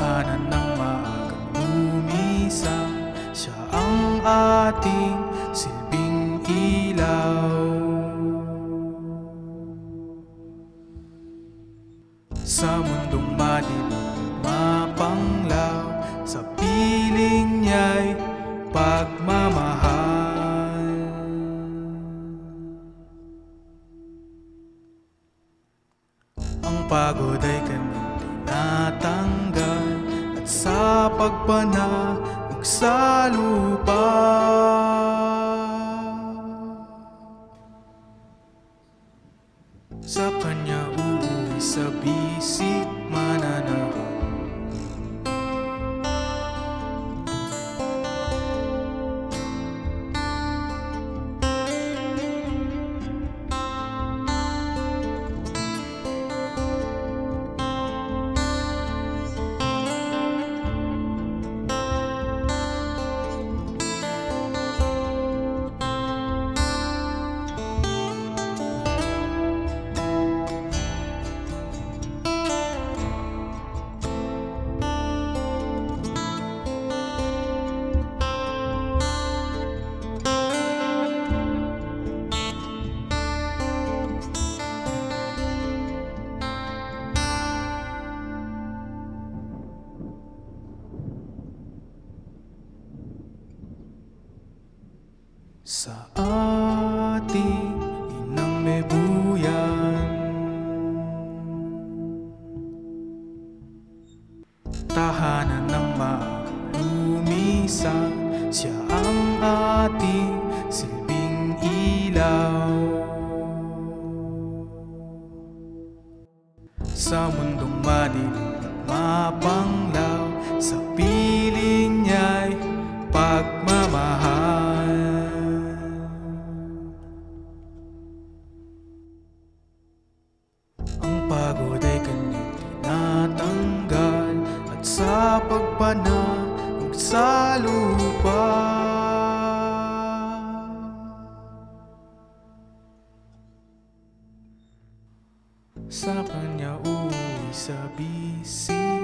tahanan ng maagang lumisang Siya ang ating silbing ilaw. Sa mundong madilim mapanglaw Sa piling niya'y pagmamahal. Ang pagod ay sa pagpanahog sa lupa Sa ating inang may buyan. Tahanan ng maalumisang Siya ang ating silbing ilaw. Sa mundong madilim at mapanglaw Sa piling pagpanaog sa lupa. Sa kanya uwi sa bisig